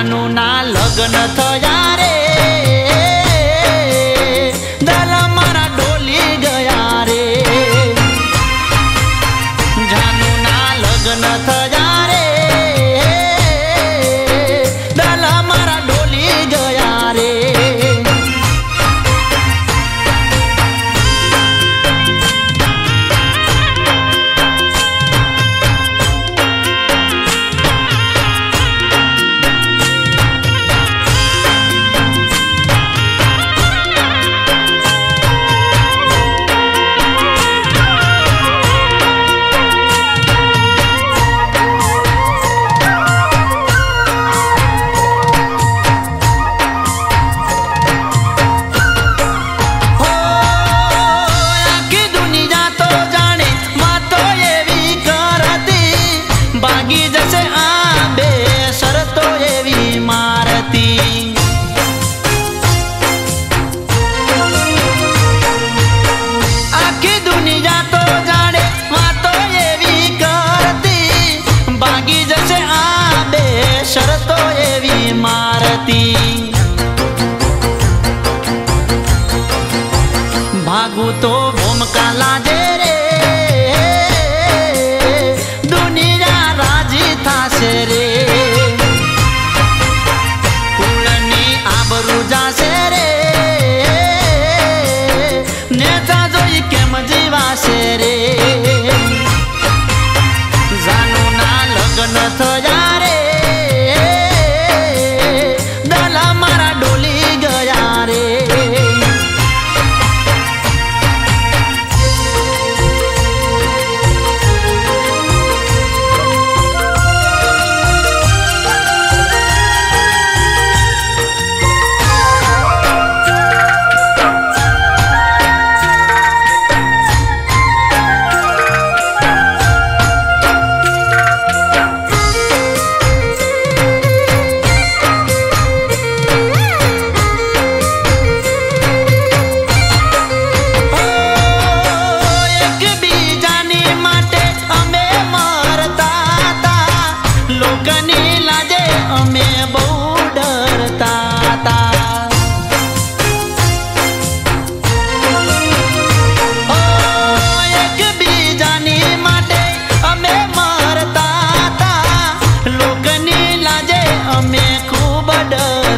જાનુ ના લગ્ન થયા રે. દલ મારા ડોલી ગયા રે. જાનુ ના લગ્ન થયા છે આ બે શરતો એવી મારતી. આખી દુનિયા તો જાણે વાતો એવી કરતી. ભાગી જશે આ બે શરતો એવી મારતી. ભાગું તો ભૂમકા લાજે રે रोजा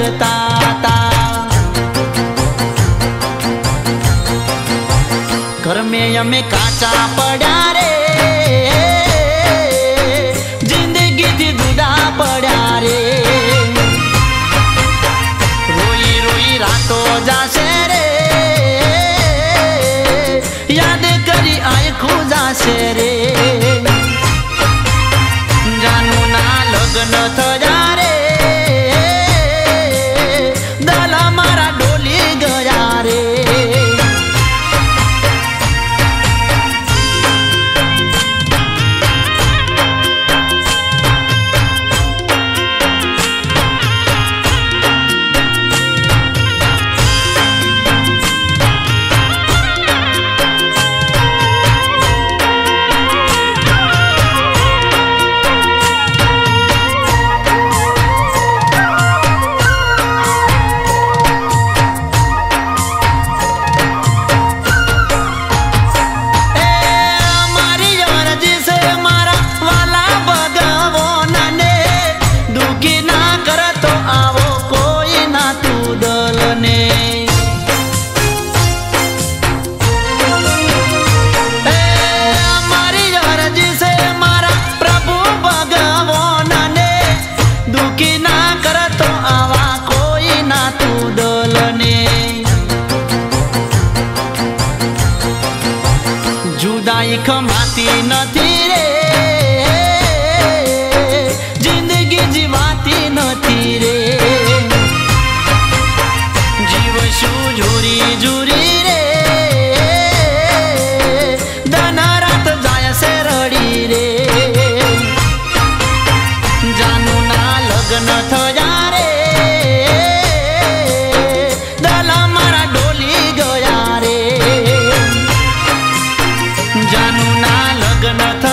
કરતા હતા. ઘર મેં અમે કાચા પડ્યા બને જુદાઈ ખમા જાનુના લગ્ન થયા